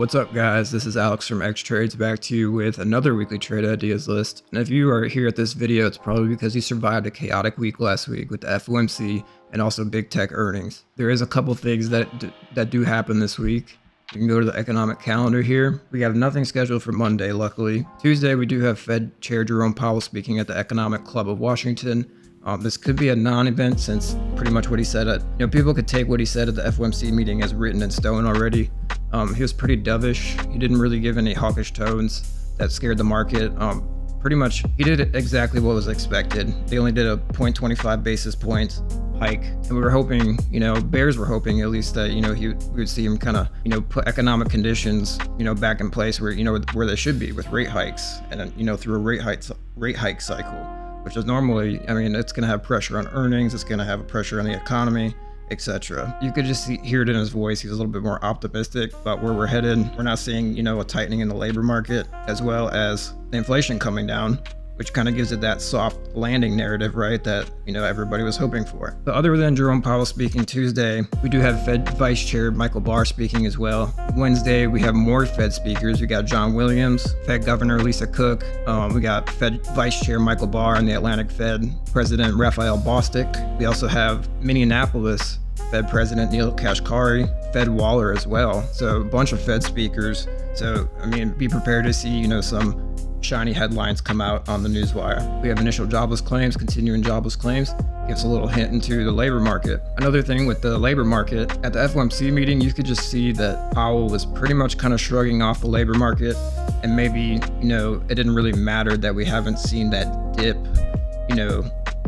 What's up guys, this is Alex from Xtrades back to you with another weekly trade ideas list. And if you are here at this video, it's probably because you survived a chaotic week last week with the FOMC and also big tech earnings. There is a couple things that that do happen this week. You can go to the economic calendar here. We have nothing scheduled for Monday, luckily. Tuesday, we do have Fed Chair Jerome Powell speaking at the Economic Club of Washington. Um, this could be a non-event since pretty much what he said at, you know, people could take what he said at the FOMC meeting as written in stone already. Um, he was pretty dovish. He didn't really give any hawkish tones that scared the market. Um, pretty much, he did exactly what was expected. They only did a 0.25 basis points hike, and we were hoping, you know, bears were hoping at least that you know he we would see him kind of, you know, put economic conditions, you know, back in place where you know where they should be with rate hikes, and you know through a rate hike rate hike cycle, which is normally, I mean, it's going to have pressure on earnings, it's going to have a pressure on the economy etc. You could just see, hear it in his voice. He's a little bit more optimistic about where we're headed. We're not seeing, you know, a tightening in the labor market as well as the inflation coming down, which kind of gives it that soft landing narrative, right? That, you know, everybody was hoping for. But other than Jerome Powell speaking Tuesday, we do have Fed Vice Chair Michael Barr speaking as well. Wednesday, we have more Fed speakers. We got John Williams, Fed Governor Lisa Cook. Um, we got Fed Vice Chair Michael Barr and the Atlantic Fed President Raphael Bostic. We also have Minneapolis Fed President Neel Kashkari, Fed Waller as well. So a bunch of Fed speakers. So I mean, be prepared to see you know some shiny headlines come out on the newswire. We have initial jobless claims, continuing jobless claims. Gives a little hint into the labor market. Another thing with the labor market, at the FOMC meeting, you could just see that Powell was pretty much kind of shrugging off the labor market. And maybe, you know, it didn't really matter that we haven't seen that dip, you know,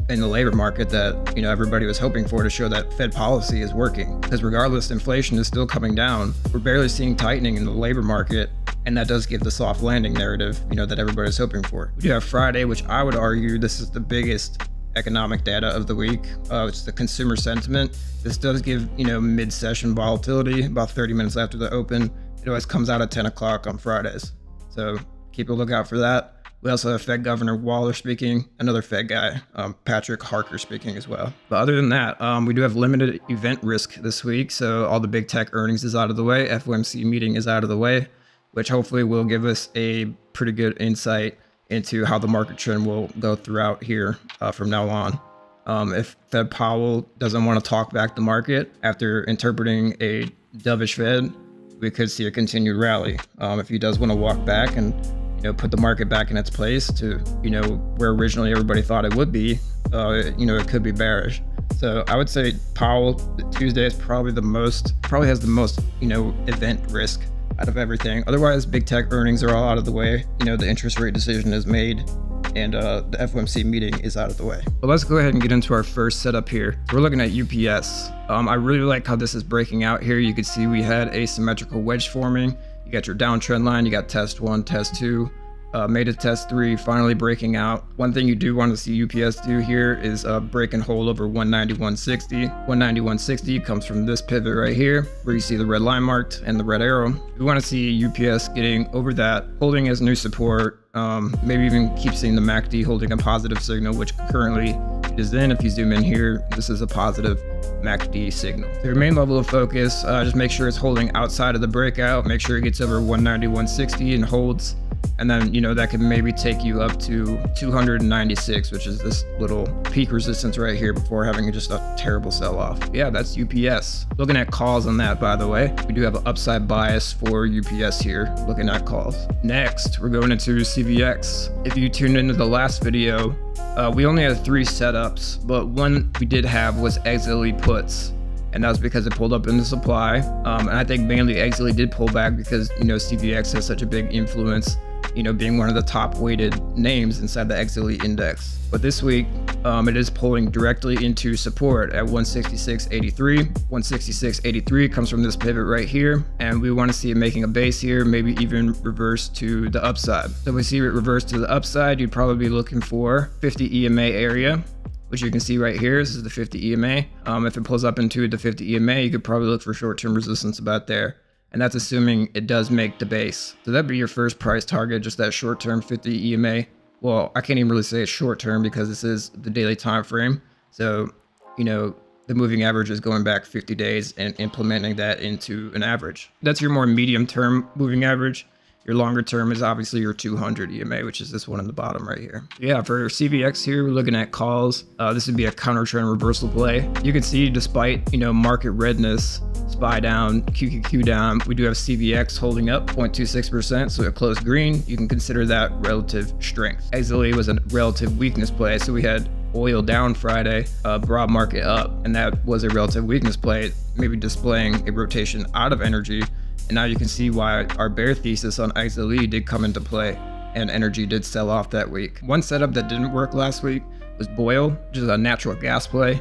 in the labor market that you know everybody was hoping for to show that Fed policy is working. Because regardless, inflation is still coming down. We're barely seeing tightening in the labor market, and that does give the soft landing narrative you know that everybody's hoping for. We do have Friday, which I would argue this is the biggest economic data of the week. Uh, it's the consumer sentiment. This does give you know mid-session volatility about 30 minutes after the open. It always comes out at 10 o'clock on Fridays, so keep a lookout for that. We also have Fed Governor Waller speaking, another Fed guy, um, Patrick Harker speaking as well. But other than that, um, we do have limited event risk this week. So all the big tech earnings is out of the way. FOMC meeting is out of the way, which hopefully will give us a pretty good insight into how the market trend will go throughout here uh, from now on. Um, if Fed Powell doesn't want to talk back the market after interpreting a dovish Fed, we could see a continued rally. Um, if he does want to walk back and you know, put the market back in its place to, you know, where originally everybody thought it would be, uh, you know, it could be bearish. So I would say Powell Tuesday is probably the most, probably has the most, you know, event risk out of everything. Otherwise, big tech earnings are all out of the way. You know, the interest rate decision is made and uh, the FOMC meeting is out of the way. But let's go ahead and get into our first setup here. We're looking at UPS. Um, I really like how this is breaking out here. You can see we had asymmetrical wedge forming. You got your downtrend line, you got test one, test two, uh, made a test three, finally breaking out. One thing you do want to see UPS do here is uh, break and hold over 191.60. 191.60 comes from this pivot right here, where you see the red line marked and the red arrow. We want to see UPS getting over that, holding as new support, um, maybe even keep seeing the MACD holding a positive signal, which currently is in. If you zoom in here, this is a positive MACD signal. Your main level of focus, uh, just make sure it's holding outside of the breakout, make sure it gets over 190, 160 and holds and then you know that can maybe take you up to 296 which is this little peak resistance right here before having just a terrible sell off. Yeah that's ups looking at calls on that by the way. We do have an upside bias for ups here. Looking at calls. Next we're going into cvx if you tuned into the last video uh, we only had three setups but one we did have was XLE puts and that was because it pulled up in the supply. Um, and I think mainly XLE did pull back because you know CVX has such a big influence you know, being one of the top weighted names inside the XLE index. But this week, um, it is pulling directly into support at 166.83. 166.83 comes from this pivot right here, and we want to see it making a base here, maybe even reverse to the upside. So we see it reverse to the upside, you'd probably be looking for 50 EMA area, which you can see right here. This is the 50 EMA. Um, if it pulls up into the 50 EMA, you could probably look for short-term resistance about there and that's assuming it does make the base. So that'd be your first price target, just that short-term 50 EMA well, I can't even really say it's short term because this is the daily time frame. So, you know, the moving average is going back 50 days and implementing that into an average. That's your more medium term moving average. Your longer term is obviously your 200 EMA, which is this one in the bottom right here. Yeah, for CVX here, we're looking at calls. Uh, this would be a counter trend reversal play. You can see despite, you know, market redness, SPY down, QQQ down, we do have CVX holding up 0.26%, so it closed green. You can consider that relative strength. XLE was a relative weakness play, so we had oil down Friday, uh, broad market up, and that was a relative weakness play, maybe displaying a rotation out of energy and now you can see why our bear thesis on XLE did come into play and energy did sell off that week. One setup that didn't work last week was BOIL, which is a natural gas play.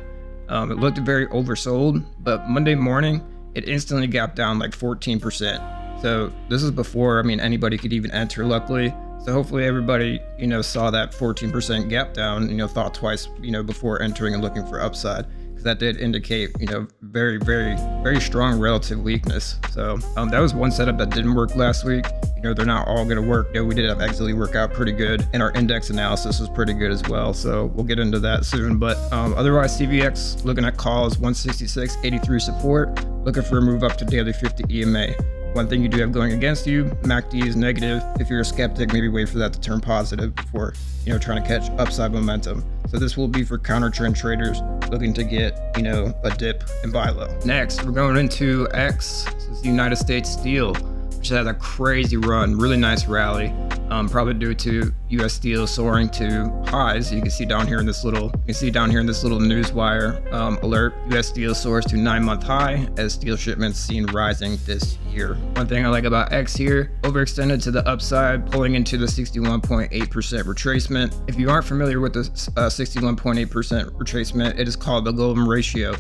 Um, it looked very oversold, but Monday morning, it instantly gapped down like 14%. So this is before, I mean, anybody could even enter, luckily. So hopefully everybody, you know, saw that 14% gap down, you know, thought twice, you know, before entering and looking for upside Because that did indicate, you know, very, very, very strong relative weakness. So um, that was one setup that didn't work last week. You know, they're not all going to work. You know, we did have XLE work out pretty good, and our index analysis was pretty good as well. So we'll get into that soon. But um, otherwise, CVX looking at calls 166.83 support, looking for a move up to daily 50 EMA. One thing you do have going against you, MACD is negative. If you're a skeptic, maybe wait for that to turn positive before, you know, trying to catch upside momentum. So this will be for counter trend traders looking to get, you know, a dip and buy low. Next, we're going into X. This is United States Steel, which had a crazy run, really nice rally um, probably due to U.S. steel soaring to highs. You can see down here in this little, you can see down here in this little newswire um, alert. U.S. steel soars to nine-month high as steel shipments seen rising this year. One thing I like about X here, overextended to the upside, pulling into the 61.8% retracement. If you aren't familiar with the 61.8% uh, retracement, it is called the golden ratio.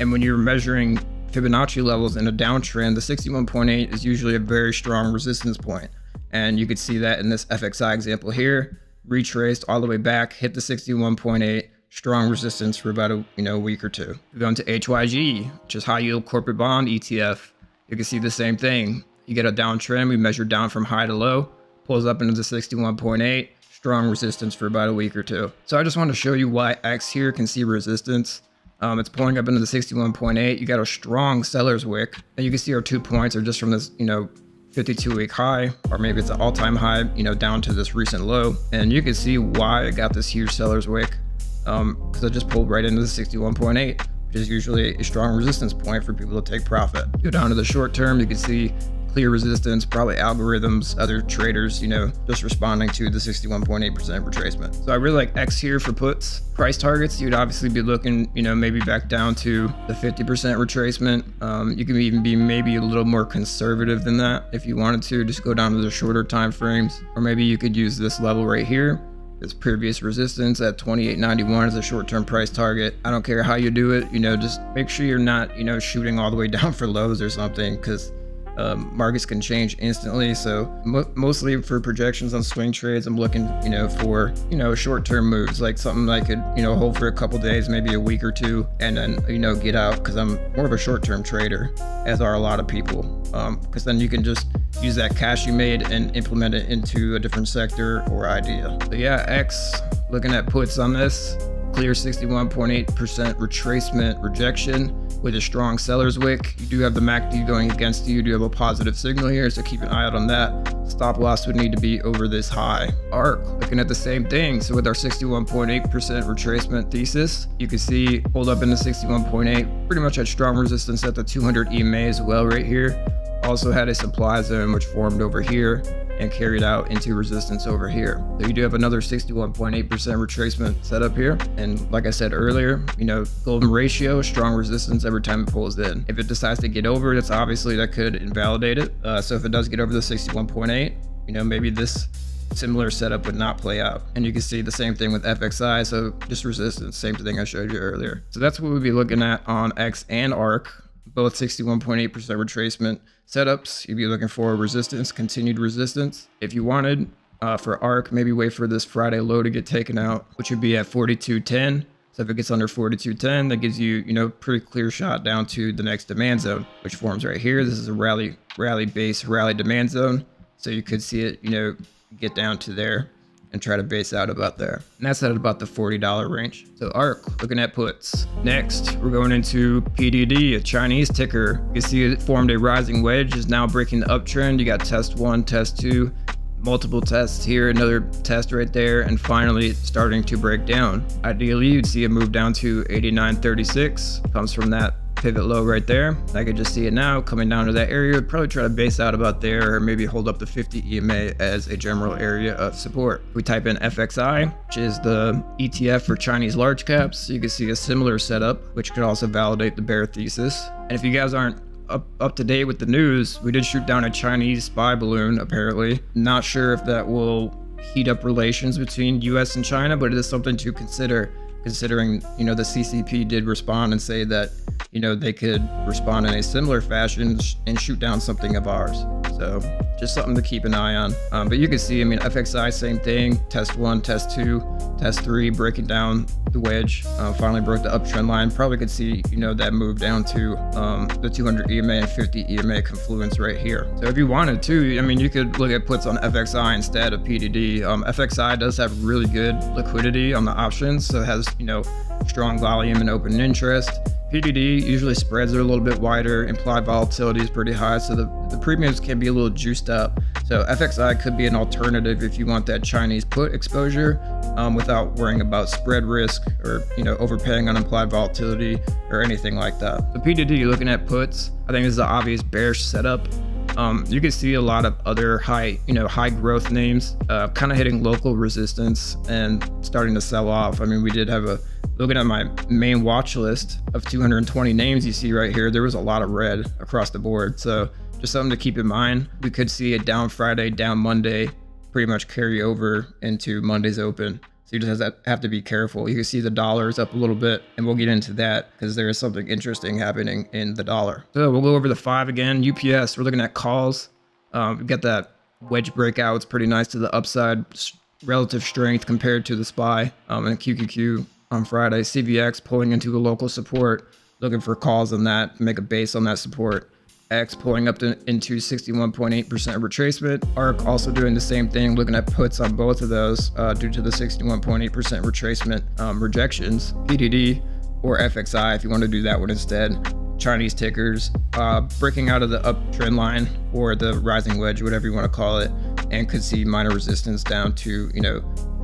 And when you're measuring Fibonacci levels in a downtrend, the 61.8 is usually a very strong resistance point. And you could see that in this FXI example here, retraced all the way back, hit the 61.8, strong resistance for about a you know week or two. We go into HYG, which is high yield corporate bond ETF. You can see the same thing. You get a downtrend, we measure down from high to low, pulls up into the 61.8, strong resistance for about a week or two. So I just want to show you why X here can see resistance. Um, it's pulling up into the 61.8. You got a strong seller's wick. And you can see our two points are just from this, you know, 52 week high, or maybe it's an all time high, you know, down to this recent low. And you can see why I got this huge seller's wick because um, I just pulled right into the 61.8, which is usually a strong resistance point for people to take profit. Go down to the short term, you can see clear resistance, probably algorithms, other traders, you know, just responding to the 61.8% retracement. So I really like X here for puts. Price targets, you'd obviously be looking, you know, maybe back down to the 50% retracement. Um, you can even be maybe a little more conservative than that if you wanted to, just go down to the shorter time frames. Or maybe you could use this level right here this previous resistance at 28.91 as a short-term price target. I don't care how you do it, you know, just make sure you're not, you know, shooting all the way down for lows or something because um, markets can change instantly. So mo mostly for projections on swing trades, I'm looking, you know, for you know short-term moves, like something I could you know hold for a couple days, maybe a week or two, and then you know get out because I'm more of a short-term trader, as are a lot of people. Because um, then you can just use that cash you made and implement it into a different sector or idea. But yeah, X. Looking at puts on this, clear 61.8% retracement rejection with a strong seller's wick. You do have the MACD going against you. You do have a positive signal here, so keep an eye out on that. Stop loss would need to be over this high. ARKK, looking at the same thing. So with our 61.8% retracement thesis, you can see hold up in the 61.8, pretty much had strong resistance at the 200 EMA as well right here. Also had a supply zone which formed over here and carried out into resistance over here. So you do have another 61.8% retracement set up here. And like I said earlier, you know, golden ratio, strong resistance every time it pulls in. If it decides to get over, that's obviously that could invalidate it. Uh, so if it does get over the 61.8, you know, maybe this similar setup would not play out. And you can see the same thing with FXI. So just resistance, same thing I showed you earlier. So that's what we'll be looking at on X and ARKK both 61.8% retracement setups. You'd be looking for resistance, continued resistance. If you wanted uh, for ARKK, maybe wait for this Friday low to get taken out, which would be at 42.10. So if it gets under 42.10, that gives you, you know, pretty clear shot down to the next demand zone, which forms right here. This is a rally, rally base, rally demand zone. So you could see it, you know, get down to there and try to base out about there. And that's at about the $40 range. So ARKK, looking at puts. Next, we're going into PDD, a Chinese ticker. You see it formed a rising wedge, is now breaking the uptrend. You got test one, test two, multiple tests here, another test right there, and finally starting to break down. Ideally, you'd see it move down to 89.36, comes from that pivot low right there. I could just see it now coming down to that area. Probably try to base out about there or maybe hold up the 50 EMA as a general area of support. We type in FXI, which is the ETF for Chinese large caps. You can see a similar setup, which could also validate the bear thesis. And if you guys aren't up, up to date with the news, we did shoot down a Chinese spy balloon, apparently. Not sure if that will heat up relations between US and China, but it is something to consider considering, you know, the CCP did respond and say that, you know, they could respond in a similar fashion and shoot down something of ours. So just something to keep an eye on. Um, but you can see, I mean, FXI, same thing. Test one, test two, test three, breaking down the wedge. Uh, finally broke the uptrend line. Probably could see, you know, that move down to um, the 200 EMA and 50 EMA confluence right here. So if you wanted to, I mean, you could look at puts on FXI instead of PDD. Um, FXI does have really good liquidity on the options. So it has, you know, strong volume and open interest. PDD usually spreads are a little bit wider, implied volatility is pretty high, so the, the premiums can be a little juiced up. So FXI could be an alternative if you want that Chinese put exposure um, without worrying about spread risk or you know overpaying on implied volatility or anything like that. So PDD, you're looking at puts. I think this is an obvious bearish setup. Um, you can see a lot of other high, you know, high growth names uh, kind of hitting local resistance and starting to sell off. I mean, we did have a looking at my main watch list of 220 names you see right here, there was a lot of red across the board. So just something to keep in mind. We could see a down Friday, down Monday, pretty much carry over into Monday's open. So you just have to be careful. You can see the dollar is up a little bit, and we'll get into that because there is something interesting happening in the dollar. So we'll go over the five again. UPS, we're looking at calls. Um, we've got that wedge breakout. It's pretty nice to the upside, relative strength compared to the SPY um, and QQQ on Friday. CVX pulling into a local support, looking for calls on that, make a base on that support. X pulling up to, into 61.8% retracement. ARKK also doing the same thing, looking at puts on both of those uh, due to the 61.8% retracement um, rejections. PDD or FXI if you want to do that one instead. Chinese tickers uh, breaking out of the uptrend line or the rising wedge, whatever you want to call it, and could see minor resistance down to, you know,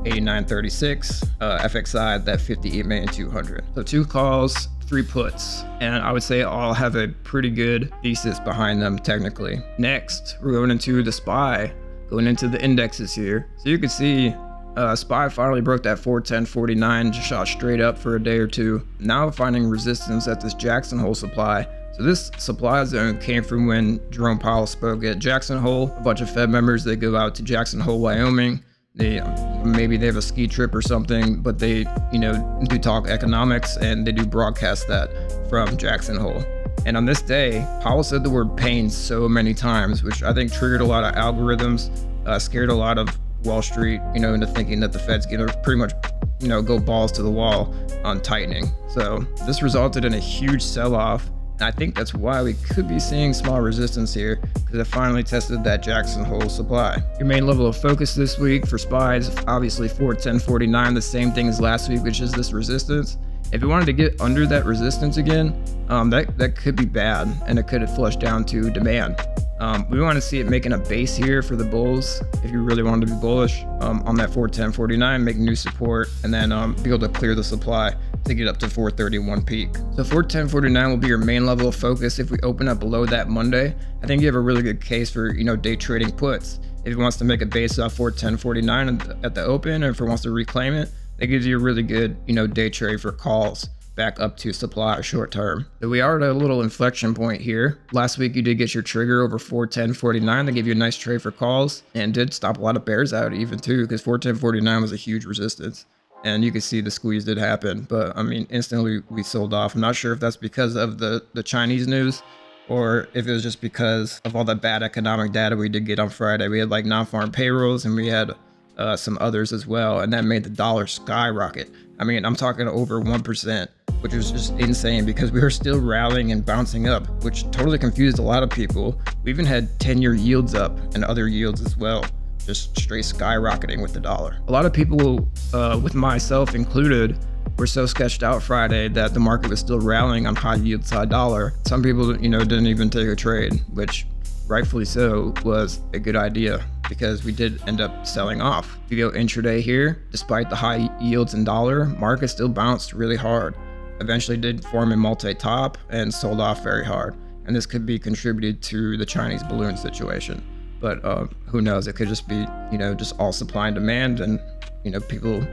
8936, uh, FXI that 50 EMA and 200. So two calls, three puts, and I would say all have a pretty good thesis behind them technically. Next, we're going into the SPY, going into the indexes here. So you can see uh, SPY finally broke that 410.49, just shot straight up for a day or two. Now finding resistance at this Jackson Hole supply. So this supply zone came from when Jerome Powell spoke at Jackson Hole. A bunch of Fed members, they go out to Jackson Hole, Wyoming they maybe they have a ski trip or something, but they you know do talk economics and they do broadcast that from Jackson Hole. And on this day, Powell said the word pain so many times, which I think triggered a lot of algorithms, uh, scared a lot of Wall Street, you know, into thinking that the Fed's gonna pretty much, you know, go balls to the wall on tightening. So this resulted in a huge sell-off I think that's why we could be seeing small resistance here because it finally tested that Jackson Hole supply. Your main level of focus this week for SPYs, obviously 410.49, the same thing as last week, which is this resistance. If you wanted to get under that resistance again, um, that, that could be bad and it could have flushed down to demand. Um, we want to see it making a base here for the bulls if you really wanted to be bullish um, on that 410.49, make new support, and then um, be able to clear the supply to get up to 431 peak. So 410.49 will be your main level of focus if we open up below that Monday. I think you have a really good case for, you know, day trading puts. If it wants to make a base off 410.49 at the open or if it wants to reclaim it, that gives you a really good, you know, day trade for calls back up to supply short term. We are at a little inflection point here. Last week you did get your trigger over 410.49 that gave you a nice trade for calls and did stop a lot of bears out even too because 410.49 was a huge resistance and you can see the squeeze did happen. But I mean, instantly we sold off. I'm not sure if that's because of the the Chinese news or if it was just because of all the bad economic data we did get on Friday. We had like non-farm payrolls and we had uh, some others as well, and that made the dollar skyrocket. I mean, I'm talking over 1%, which was just insane because we were still rallying and bouncing up, which totally confused a lot of people. We even had 10 year yields up and other yields as well just straight skyrocketing with the dollar. A lot of people, uh, with myself included, were so sketched out Friday that the market was still rallying on high yield side dollar. Some people, you know, didn't even take a trade, which rightfully so was a good idea because we did end up selling off. If you go intraday here, despite the high yields in dollar, market still bounced really hard. Eventually did form a multi-top and sold off very hard. And this could be contributed to the Chinese balloon situation. But uh, who knows? It could just be, you know, just all supply and demand and, you know, people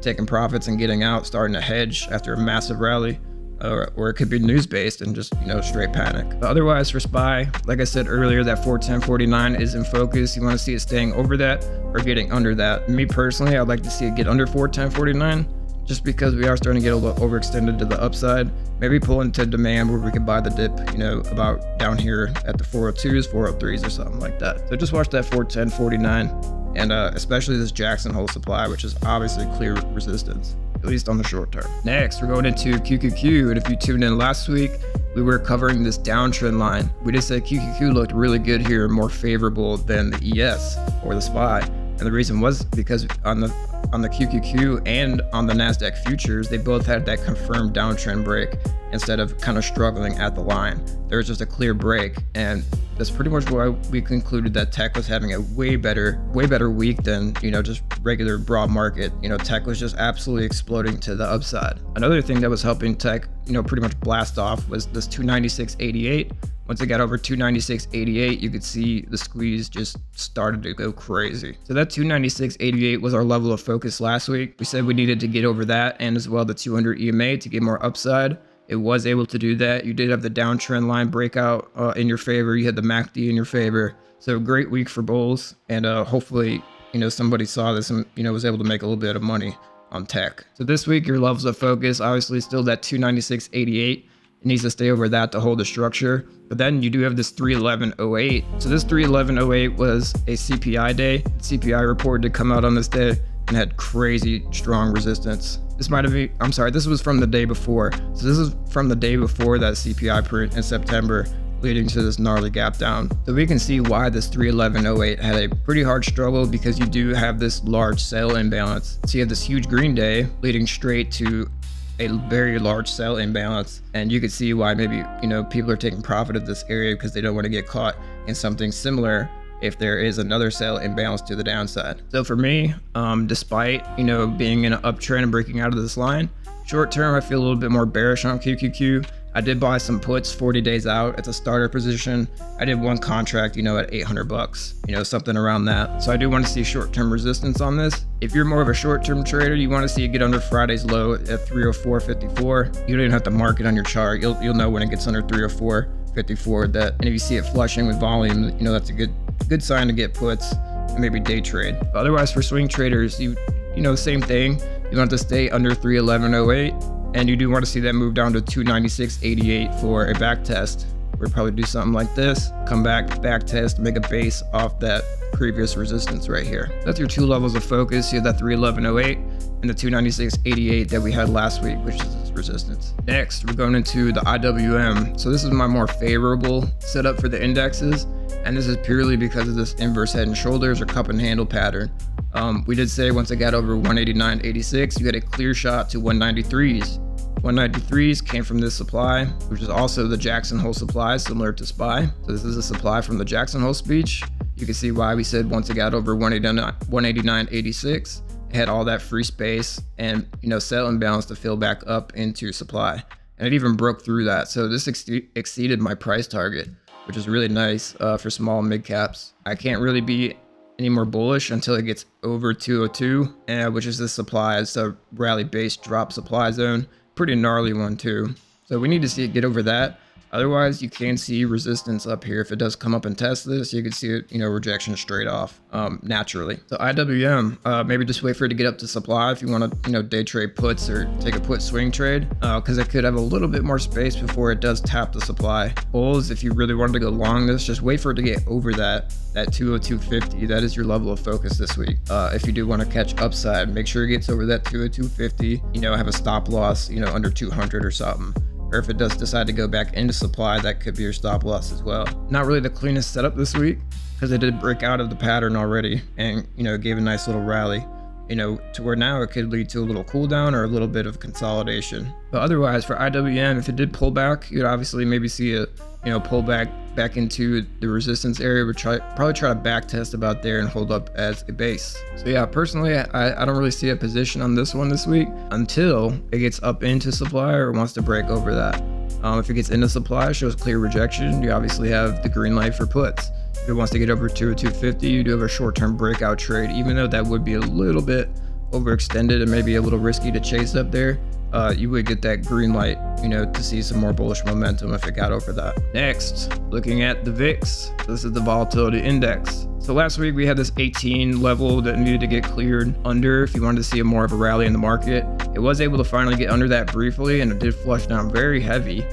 taking profits and getting out, starting to hedge after a massive rally. Or, or, it could be news based and just you know straight panic. But otherwise, for SPY, like I said earlier, that 410.49 is in focus. You want to see it staying over that or getting under that. Me personally, I'd like to see it get under 410.49 just because we are starting to get a little overextended to the upside. Maybe pull into demand where we could buy the dip, you know, about down here at the 402s, 403s, or something like that. So just watch that 410.49 and uh, especially this Jackson Hole supply, which is obviously clear resistance, at least on the short term. Next, we're going into QQQ, and if you tuned in last week, we were covering this downtrend line. We just said QQQ looked really good here, more favorable than the ES or the SPY. And the reason was because on the on the QQQ and on the Nasdaq futures, they both had that confirmed downtrend break instead of kind of struggling at the line. There was just a clear break, and that's pretty much why we concluded that tech was having a way better, way better week than you know just regular broad market. You know, tech was just absolutely exploding to the upside. Another thing that was helping tech, you know, pretty much blast off was this 296.88 once it got over 296.88, you could see the squeeze just started to go crazy. So that 296.88 was our level of focus last week. We said we needed to get over that and as well the 200 EMA to get more upside. It was able to do that. You did have the downtrend line breakout uh, in your favor. You had the MACD in your favor. So great week for bulls. And uh, hopefully, you know, somebody saw this and, you know, was able to make a little bit of money on tech. So this week, your levels of focus, obviously still that 296.88. Needs to stay over that to hold the structure. But then you do have this 311.08. So this 311.08 was a CPI day. CPI report did come out on this day and had crazy strong resistance. This might have been, I'm sorry, this was from the day before. So this is from the day before that CPI print in September leading to this gnarly gap down. So we can see why this 311.08 had a pretty hard struggle because you do have this large sell imbalance. So you have this huge green day leading straight to a very large sell imbalance and you can see why maybe you know people are taking profit of this area because they don't want to get caught in something similar if there is another sell imbalance to the downside. So for me um, despite you know being in an uptrend and breaking out of this line short term i feel a little bit more bearish on qqq I did buy some puts 40 days out at the starter position. I did one contract, you know, at 800 bucks, you know, something around that. So I do want to see short-term resistance on this. If you're more of a short-term trader, you want to see it get under Friday's low at 304.54. You don't even have to mark it on your chart. You'll, you'll know when it gets under 304.54 that, and if you see it flushing with volume, you know, that's a good, good sign to get puts and maybe day trade. But otherwise for swing traders, you, you know, same thing. You want to stay under 311.08 and you do want to see that move down to 296.88 for a back test. We'd probably do something like this, come back, back test, make a base off that previous resistance right here. That's your two levels of focus. You have that 311.08 and the 296.88 that we had last week, which is resistance. Next, we're going into the IWM. So this is my more favorable setup for the indexes. And this is purely because of this inverse head and shoulders or cup and handle pattern. Um, we did say once it got over 189.86, you had a clear shot to 193s. 193s came from this supply, which is also the Jackson Hole supply, similar to SPY. So this is a supply from the Jackson Hole speech. You can see why we said once it got over 189.86, it had all that free space and you know sell imbalance to fill back up into supply. And it even broke through that. So this ex exceeded my price target, which is really nice uh, for small mid caps. I can't really be any more bullish until it gets over 202, uh, which is the supply. It's a rally based drop supply zone. Pretty gnarly one too. So we need to see it get over that. Otherwise, you can see resistance up here. If it does come up and test this, you can see it, you know, rejection straight off um, naturally. So IWM, uh, maybe just wait for it to get up to supply if you want to, you know, day trade puts or take a put swing trade, because uh, it could have a little bit more space before it does tap the supply. Bulls, if you really wanted to go long this, just wait for it to get over that that 202.50. That is your level of focus this week. Uh, if you do want to catch upside, make sure it gets over that 202.50. You know, have a stop loss, you know, under 200 or something or if it does decide to go back into supply, that could be your stop loss as well. Not really the cleanest setup this week because it did break out of the pattern already and, you know, gave a nice little rally you know, to where now it could lead to a little cooldown or a little bit of consolidation. But otherwise, for IWM, if it did pull back, you'd obviously maybe see a, you know, pull back back into the resistance area, but try probably try to back test about there and hold up as a base. So yeah, personally, I, I don't really see a position on this one this week until it gets up into supply or wants to break over that. Um, if it gets into supply, shows clear rejection, you obviously have the green light for puts. If it wants to get over to a 250, you do have a short-term breakout trade, even though that would be a little bit overextended and maybe a little risky to chase up there. Uh, you would get that green light, you know, to see some more bullish momentum if it got over that. Next, looking at the VIX. This is the volatility index. So last week we had this 18 level that needed to get cleared under if you wanted to see a more of a rally in the market. It was able to finally get under that briefly and it did flush down very heavy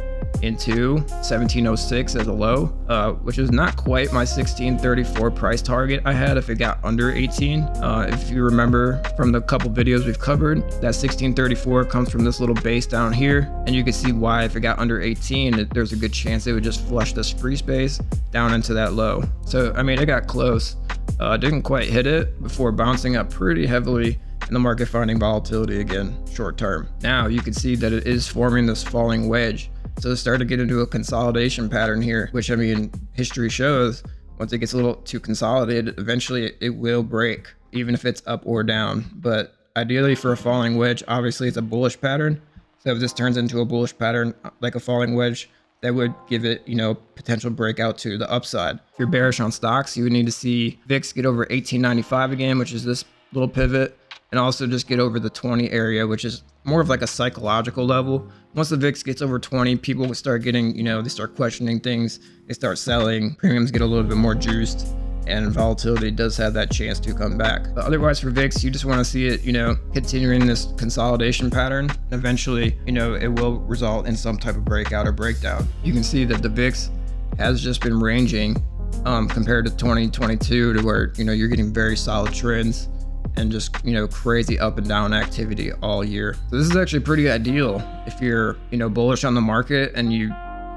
into 1706 as a low, uh, which is not quite my 1634 price target I had if it got under 18. Uh, if you remember from the couple videos we've covered, that 1634 comes from this little base down here, and you can see why if it got under 18, it, there's a good chance it would just flush this free space down into that low. So, I mean, it got close. Uh, didn't quite hit it before bouncing up pretty heavily and the market finding volatility again short term. Now you can see that it is forming this falling wedge so it started to get into a consolidation pattern here, which I mean, history shows once it gets a little too consolidated, eventually it, will break, even if it's up or down. But ideally for a falling wedge, obviously it's a bullish pattern. So if this turns into a bullish pattern uh, like a falling wedge, that would give it, you know, potential breakout to the upside. If you're bearish on stocks, you would need to see VIX get over 1895 again, which is this little pivot, and also just get over the 20 area, which is more of like a psychological level. Once the VIX gets over 20, people start getting, you know, they start questioning things, they start selling, premiums get a little bit more juiced, and volatility does have that chance to come back. But otherwise for VIX, you just want to see it, you know, continuing this consolidation pattern. Eventually, you know, it will result in some type of breakout or breakdown. You can see that the VIX has just been ranging um, compared to 2022 to where, you know, you're getting very solid trends and just, you know, crazy up and down activity all year. So this is actually pretty ideal if you're, you know, bullish on the market and you,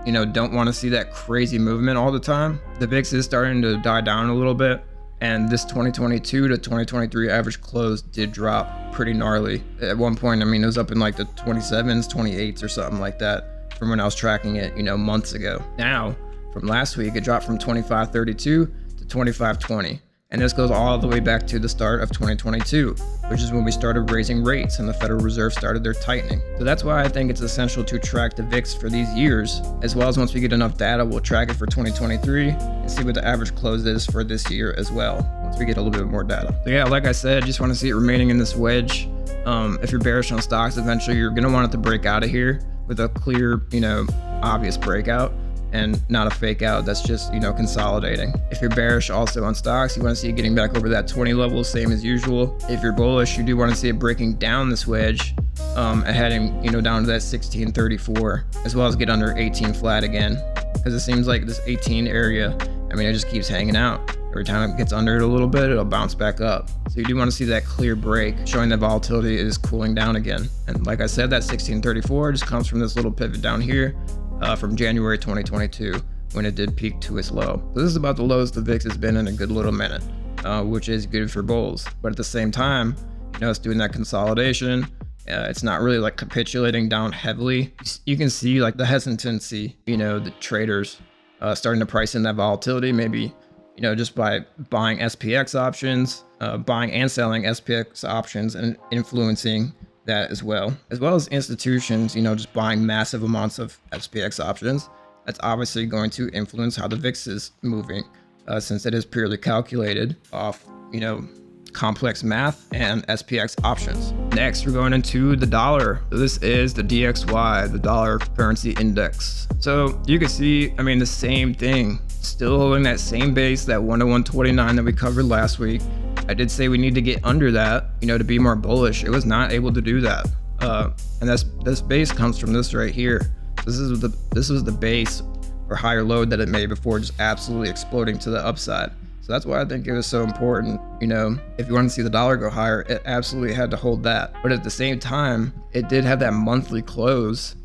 you know, don't want to see that crazy movement all the time. The VIX is starting to die down a little bit. And this 2022 to 2023 average close did drop pretty gnarly. At one point, I mean, it was up in like the 27s, 28s or something like that from when I was tracking it, you know, months ago. Now, from last week, it dropped from 25.32 to 25.20. And this goes all the way back to the start of 2022, which is when we started raising rates and the Federal Reserve started their tightening. So that's why I think it's essential to track the VIX for these years, as well as once we get enough data, we'll track it for 2023 and see what the average close is for this year as well, once we get a little bit more data. So yeah, like I said, just want to see it remaining in this wedge. Um, if you're bearish on stocks, eventually you're going to want it to break out of here with a clear, you know, obvious breakout and not a fake out that's just, you know, consolidating. If you're bearish also on stocks, you want to see it getting back over that 20 level, same as usual. If you're bullish, you do want to see it breaking down this wedge um, and heading, you know, down to that 1634, as well as get under 18 flat again. Because it seems like this 18 area, I mean, it just keeps hanging out. Every time it gets under it a little bit, it'll bounce back up. So you do want to see that clear break, showing that volatility is cooling down again. And like I said, that 1634 just comes from this little pivot down here uh, from January 2022 when it did peak to its low. So this is about the lowest the VIX has been in a good little minute, uh, which is good for bulls. But at the same time, you know, it's doing that consolidation. Uh, it's not really like capitulating down heavily. You can see like the hesitancy, you know, the traders uh, starting to price in that volatility, maybe, you know, just by buying SPX options, uh, buying and selling SPX options and influencing that as well, as well as institutions, you know, just buying massive amounts of SPX options. That's obviously going to influence how the VIX is moving, uh, since it is purely calculated off, you know, complex math and SPX options. Next, we're going into the dollar. So this is the DXY, the dollar currency index. So you can see, I mean, the same thing, still holding that same base, that 101.29 that we covered last week. I did say we need to get under that, you know, to be more bullish. It was not able to do that. Uh, and that's this base comes from this right here. This is the this was the base or higher load that it made before just absolutely exploding to the upside. So that's why I think it was so important. You know, if you want to see the dollar go higher, it absolutely had to hold that. But at the same time, it did have that monthly close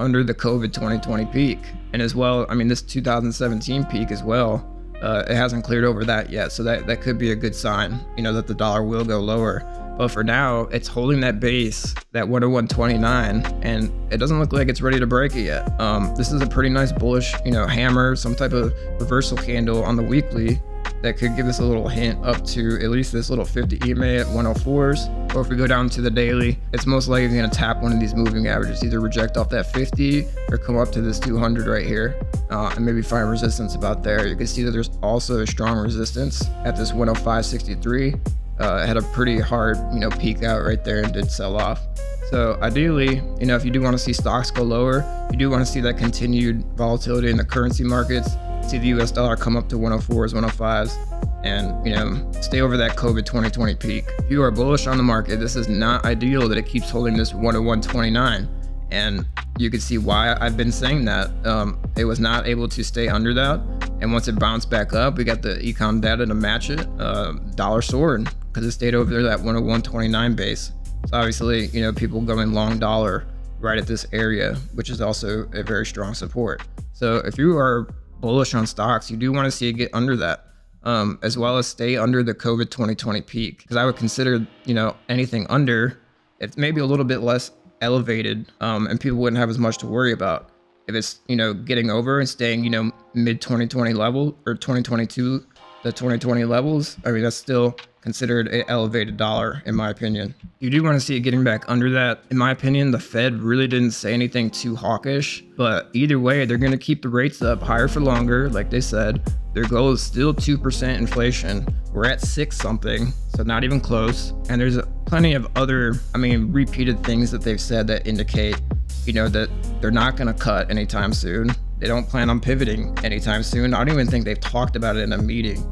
under the COVID 2020 peak. And as well, I mean, this 2017 peak as well, uh, it hasn't cleared over that yet. So that, that could be a good sign, you know, that the dollar will go lower. But for now, it's holding that base, that 101.29, and it doesn't look like it's ready to break it yet. Um, this is a pretty nice bullish, you know, hammer, some type of reversal candle on the weekly that could give us a little hint up to at least this little 50 EMA at 104s. Or if we go down to the daily, it's most likely going to tap one of these moving averages, either reject off that 50 or come up to this 200 right here uh, and maybe find resistance about there. You can see that there's also a strong resistance at this 105.63. Uh, had a pretty hard, you know, peak out right there and did sell off. So ideally, you know, if you do want to see stocks go lower, you do want to see that continued volatility in the currency markets see the US dollar come up to 104s, 105s, and you know, stay over that COVID 2020 peak. If you are bullish on the market, this is not ideal that it keeps holding this 101.29. And you can see why I've been saying that. Um, it was not able to stay under that. And once it bounced back up, we got the econ data to match it. Uh, dollar soared because it stayed over there that 101.29 base. So obviously, you know, people going long dollar right at this area, which is also a very strong support. So if you are bullish on stocks, you do want to see it get under that, um, as well as stay under the COVID 2020 peak. Because I would consider, you know, anything under, it's maybe a little bit less elevated, um, and people wouldn't have as much to worry about. If it's, you know, getting over and staying, you know, mid 2020 level or 2022, the 2020 levels, I mean, that's still considered an elevated dollar, in my opinion. You do want to see it getting back under that. In my opinion, the Fed really didn't say anything too hawkish, but either way, they're going to keep the rates up higher for longer, like they said. Their goal is still 2% inflation. We're at six something, so not even close. And there's plenty of other, I mean, repeated things that they've said that indicate, you know, that they're not going to cut anytime soon. They don't plan on pivoting anytime soon. I don't even think they've talked about it in a meeting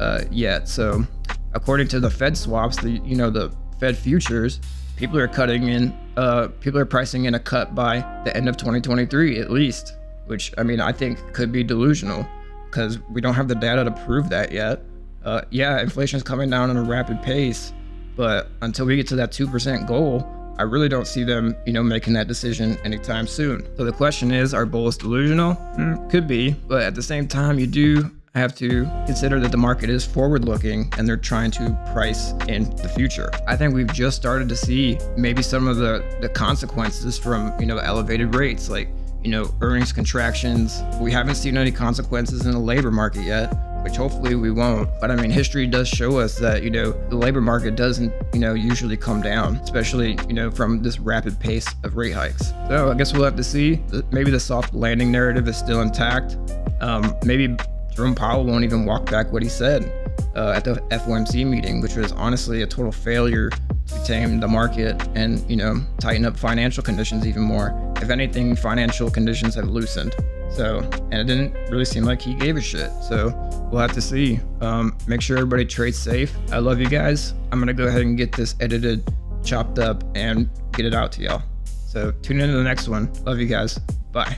uh, yet. So according to the Fed swaps, the you know the Fed futures, people are cutting in. Uh, people are pricing in a cut by the end of 2023 at least, which I mean I think could be delusional because we don't have the data to prove that yet. Uh, yeah, inflation is coming down at a rapid pace, but until we get to that two percent goal, I really don't see them, you know, making that decision anytime soon. So the question is, are bulls delusional? Hmm, could be, but at the same time, you do have to consider that the market is forward looking and they're trying to price in the future. I think we've just started to see maybe some of the, the consequences from, you know, elevated rates like, you know, earnings contractions. We haven't seen any consequences in the labor market yet, which hopefully we won't. But I mean, history does show us that, you know, the labor market doesn't, you know, usually come down, especially, you know, from this rapid pace of rate hikes. So I guess we'll have to see. Maybe the soft landing narrative is still intact. Um, maybe Jerome Powell won't even walk back what he said uh, at the FOMC meeting, which was honestly a total failure to tame the market and you know tighten up financial conditions even more. If anything, financial conditions have loosened. So, and it didn't really seem like he gave a shit. So, we'll have to see. Um, make sure everybody trades safe. I love you guys. I'm gonna go ahead and get this edited, chopped up, and get it out to y'all. So, tune in to the next one. Love you guys. Bye.